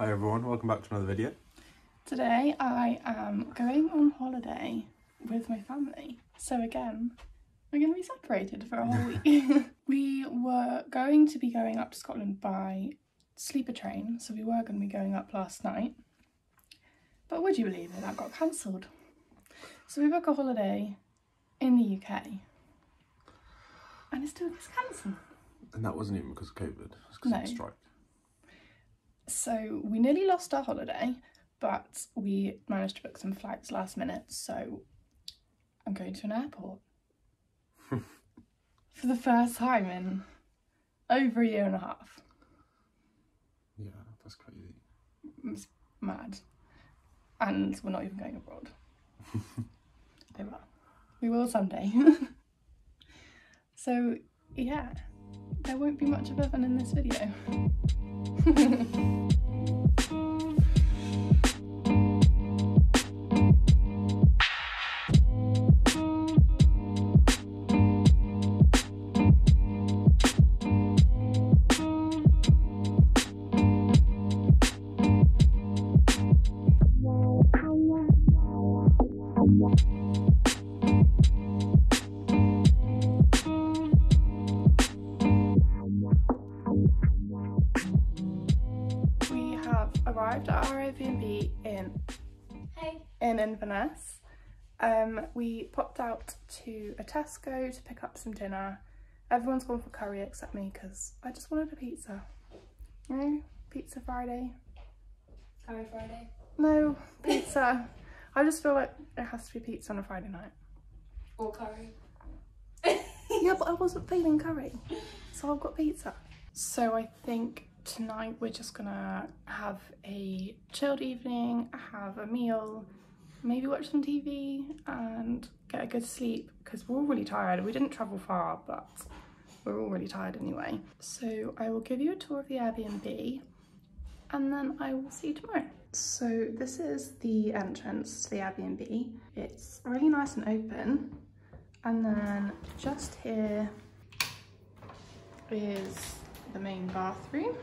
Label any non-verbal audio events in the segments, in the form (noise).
Hi everyone, welcome back to another video. Today I am going on holiday with my family. So again, we're going to be separated for a whole (laughs) week. (laughs) we were going to be going up to Scotland by sleeper train, so we were going to be going up last night. But would you believe it, that got cancelled. So we booked a holiday in the UK and it still gets cancelled. And that wasn't even because of COVID, it was because of No. the strike. So we nearly lost our holiday, but we managed to book some flights last minute. So I'm going to an airport (laughs) for the first time in over a year and a half. Yeah, that's crazy. It's mad. And we're not even going abroad. (laughs) We will someday. (laughs) so, yeah, there won't be much of a fun in this video. Arrived at our Airbnb in Hey. in Inverness. Um, we popped out to a Tesco to pick up some dinner. Everyone's gone for curry except me because I just wanted a pizza. You know, pizza Friday. Curry Friday. No, pizza. (laughs) I just feel like it has to be pizza on a Friday night. Or curry. (laughs) Yeah, but I wasn't feeling curry, so I've got pizza. So I think tonight we're just gonna have a chilled evening, have a meal, maybe watch some TV and get a good sleep because we're all really tired. We didn't travel far, but we're all really tired anyway. So I will give you a tour of the Airbnb and then I will see you tomorrow. So this is the entrance to the Airbnb. It's really nice and open. And then just here is the main bathroom.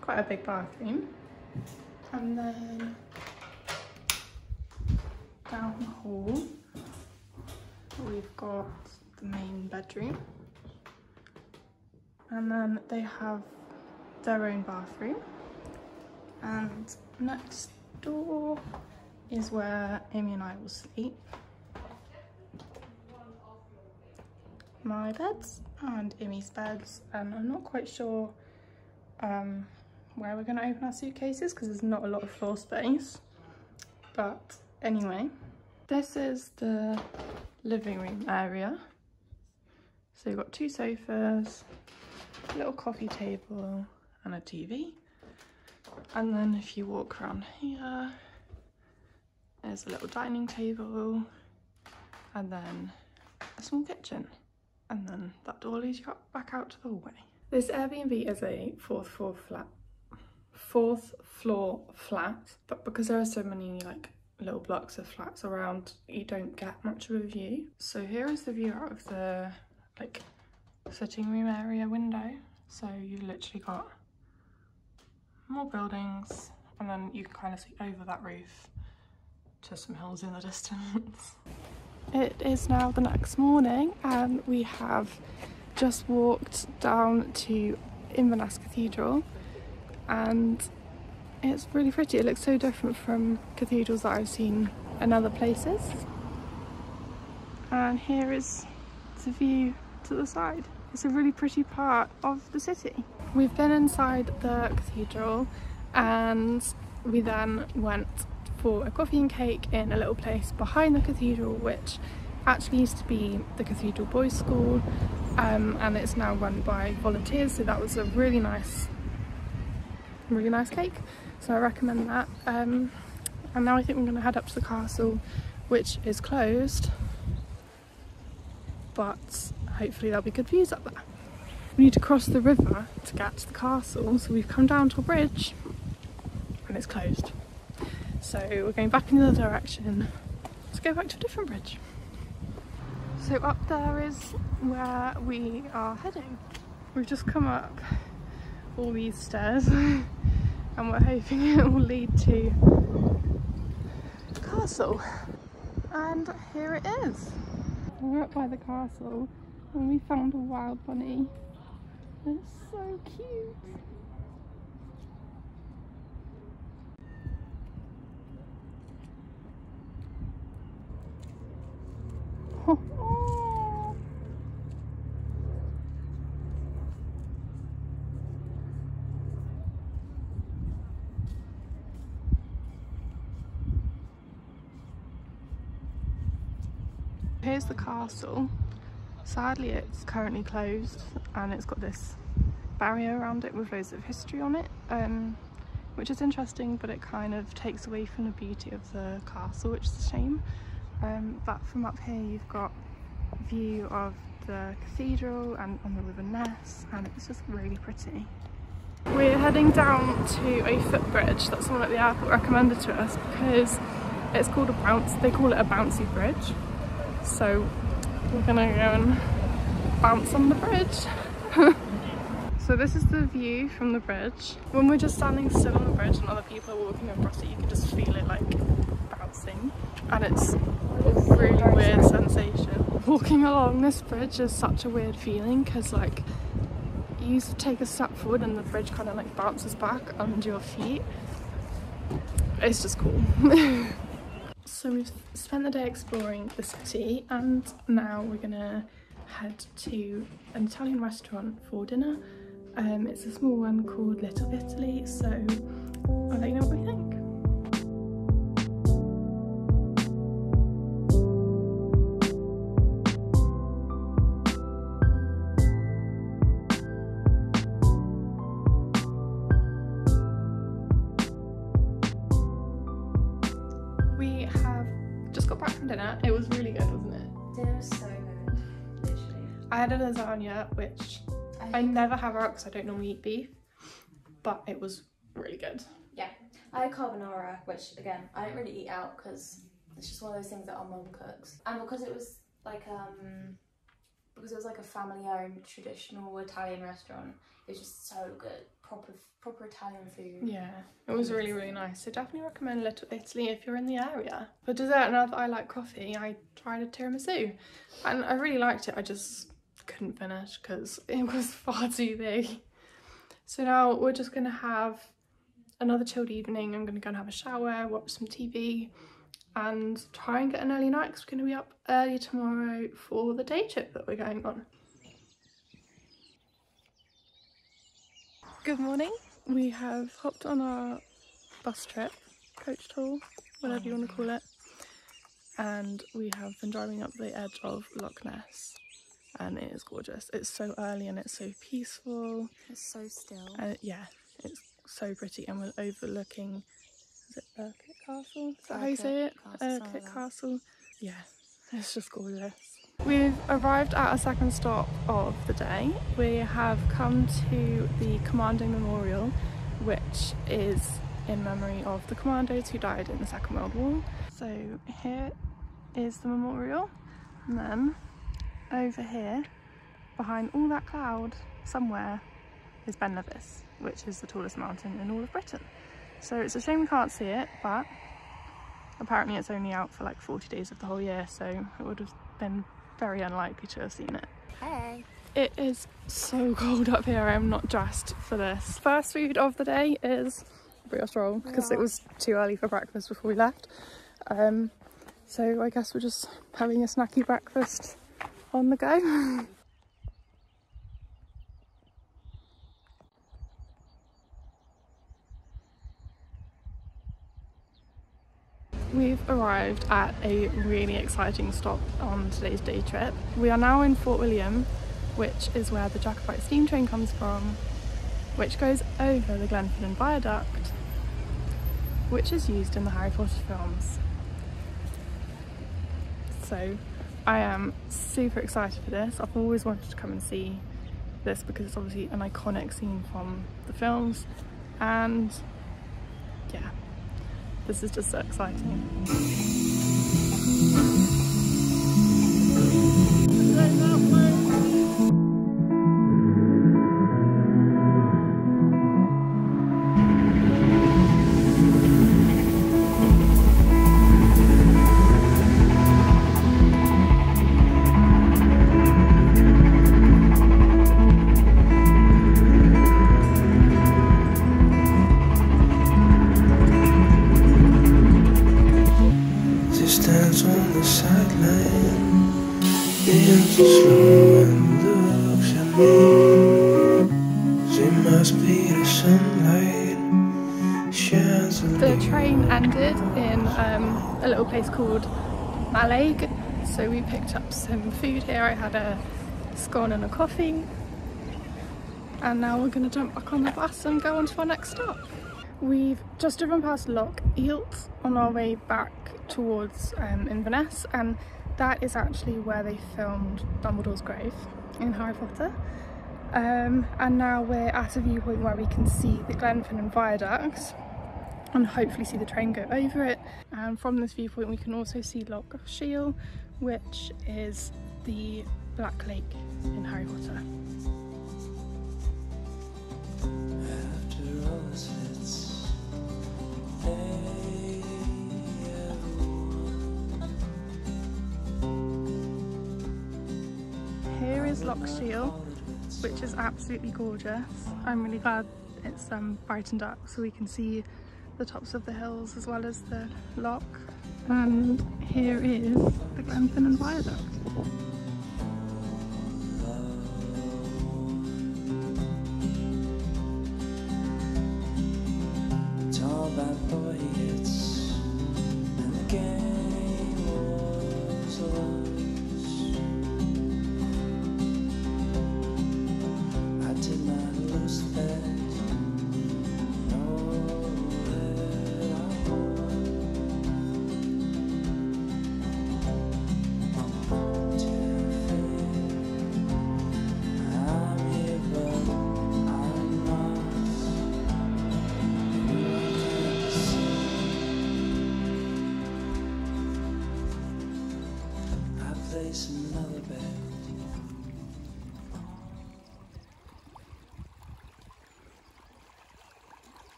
Quite a big bathroom. And then down the hall, we've got the main bedroom. And then they have their own bathroom. And next door is where Amy and I will sleep. My beds and Imi's beds and I'm not quite sure um, where we're going to open our suitcases because there's not a lot of floor space. But anyway this is the living room area. So you've got two sofas a little coffee table and a TV and then if you walk around here there's a little dining table and then a small kitchen and then that door leads you up, back out to the hallway. This Airbnb is a fourth floor flat, fourth floor flat, but because there are so many like little blocks of flats around, you don't get much of a view. So here is the view out of the like sitting room area window. So you've literally got more buildings, and then you can kind of see over that roof to some hills in the (laughs) distance. It is now the next morning and we have just walked down to Inverness Cathedral and it's really pretty. It looks so different from cathedrals that I've seen in other places. And here is the view to the side. It's a really pretty part of the city. We've been inside the cathedral and we then went for a coffee and cake in a little place behind the cathedral which actually used to be the Cathedral Boys School um, and it's now run by volunteers so that was a really nice really nice cake so I recommend that um, and now I think we're going to head up to the castle which is closed but hopefully there'll be good views up there. We need to cross the river to get to the castle so we've come down to a bridge and it's closed. So we're going back in the other direction. Let's go back to a different bridge. So up there is where we are heading. We've just come up all these stairs (laughs) and we're hoping it will lead to the castle. And here it is. We're up by the castle and we found a wild bunny. It's so cute. The castle. Sadly it's currently closed and it's got this barrier around it with loads of history on it um, which is interesting but it kind of takes away from the beauty of the castle which is a shame. Um, but from up here you've got view of the cathedral and on the River Ness and it's just really pretty. We're heading down to a footbridge that someone at the airport recommended to us because it's called a bounce, they call it a bouncy bridge so we're gonna go and bounce on the bridge. (laughs) so this is the view from the bridge. When we're just standing still on the bridge and other people are walking across it, you can just feel it like bouncing. And it's a really weird sensation. Walking along this bridge is such a weird feeling because like you used to take a step forward and the bridge kind of like bounces back under your feet. It's just cool. (laughs) So we've spent the day exploring the city and now we're gonna head to an Italian restaurant for dinner. Um, it's a small one called Little Italy, so lasagna, which I never have out because I don't normally eat beef, but it was really good. yeah. I had carbonara, which again, I don't really eat out because it's just one of those things that our mum cooks. And because it was like um because it was like a family owned traditional Italian restaurant, it was just so good. Proper proper Italian food. Yeah, it was really, really nice. So definitely recommend Little Italy if you're in the area. For dessert, now that I like coffee, I tried a tiramisu. And I really liked it, I just couldn't finish because it was (laughs) far too big. So now we're just gonna have another chilled evening. I'm gonna go and have a shower, watch some TV and try and get an early night because we're gonna be up early tomorrow for the day trip that we're going on. Good morning. We have hopped on our bus trip, coach tour, whatever you want to call it, and we have been driving up the edge of Loch Ness, and it is gorgeous. It's so early and it's so peaceful. It's so still. Uh, yeah, it's so pretty, and we're overlooking. Is it Birkett Castle? Is that how you say it? Castle, Castle. Yeah, it's just gorgeous. We've arrived at our second stop of the day. We have come to the Commando Memorial, which is in memory of the commandos who died in the Second World War. So here is the memorial, and then over here, behind all that cloud, somewhere, is Ben Nevis, which is the tallest mountain in all of Britain. So it's a shame we can't see it, but apparently it's only out for like 40 days of the whole year, so it would have been very unlikely to have seen it. Hey. It is so (laughs) cold up here, I am not dressed for this. First food of the day is brioche roll, because it was too early for breakfast before we left. Um, so I guess we're just having a snacky breakfast on the go. (laughs) We've arrived at a really exciting stop on today's day trip. We are now in Fort William, which is where the Jacobite steam train comes from, which goes over the Glenfinnan Viaduct, which is used in the Harry Potter films. So I am super excited for this. I've always wanted to come and see this because it's obviously an iconic scene from the films and yeah, this is just so exciting. Place called Mallaig, so we picked up some food here. I had a scone and a coffee, and now we're to jump back on the bus and go on to our next stop. We've just driven past Loch Eilt on our way back towards um, Inverness, and that is actually where they filmed Dumbledore's grave in Harry Potter. Um, and now we're at a viewpoint where we can see the Glenfinnan Viaduct and hopefully see the train go over it. And from this viewpoint we can also see Loch Shiel, which is the Black Lake in Harry Potter. After all this hits, they Here is Loch Shiel, which is absolutely gorgeous. I'm really glad it's um, brightened up so we can see the tops of the hills as well as the loch. And here is the Glenfinnan Viaduct.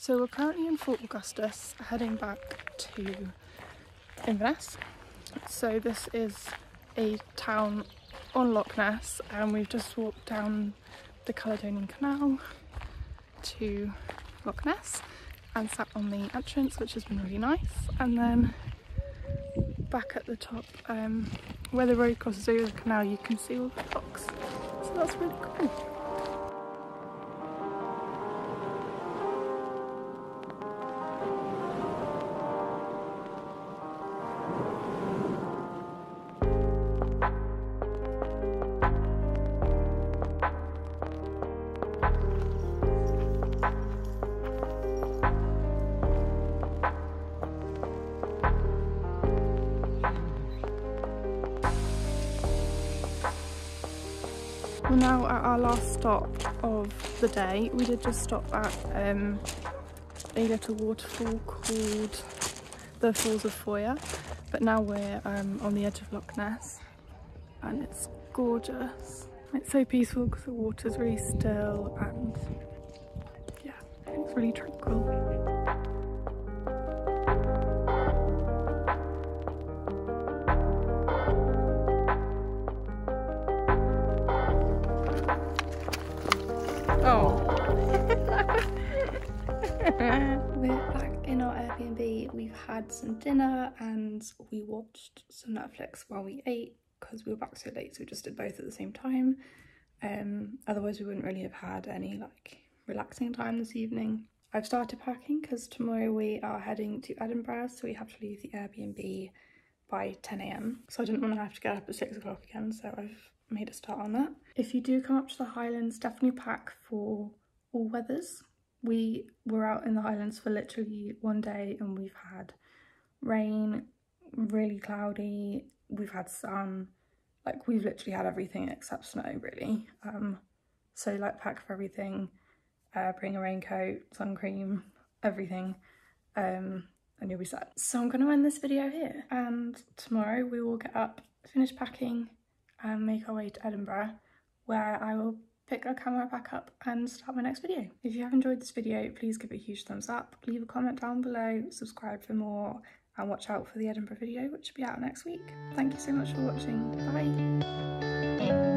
So we're currently in Fort Augustus heading back to Inverness. So this is a town on Loch Ness and we've just walked down the Caledonian Canal to Loch Ness and sat on the entrance which has been really nice and then back at the top um, where the road crosses over the canal you can see all the docks so that's really cool. We're now at our last stop of the day. We did just stop at um, a little waterfall called the Falls of Foyer, but now we're um, on the edge of Loch Ness and it's gorgeous. It's so peaceful because the water's really still and yeah, it's really tranquil. Airbnb. We've had some dinner and we watched some Netflix while we ate because we were back so late, so we just did both at the same time. Um, otherwise, we wouldn't really have had any like relaxing time this evening. I've started packing because tomorrow we are heading to Edinburgh, so we have to leave the Airbnb by 10 a.m. So I didn't want to have to get up at six o'clock again, so I've made a start on that. If you do come up to the Highlands, definitely pack for all weathers. We were out in the Highlands for literally one day and we've had rain, really cloudy, we've had sun, like we've literally had everything except snow really. Um, so like pack for everything, uh, bring a raincoat, sun cream, everything. Um, and you'll be set. So I'm to end this video here and tomorrow we will get up, finish packing and make our way to Edinburgh where I will pick our camera back up and start my next video. If you have enjoyed this video, please give it a huge thumbs up, leave a comment down below, subscribe for more and watch out for the Edinburgh video which will be out next week. Thank you so much for watching. Bye!